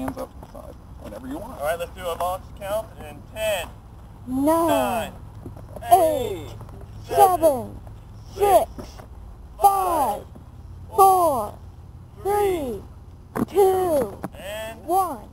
hands up to the side whenever you want. All right, let's do a launch count in 10, 9, 8, 7, 6, 5, 4, 3, 2, 1.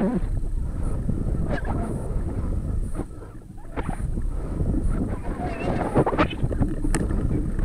Mm-hmm.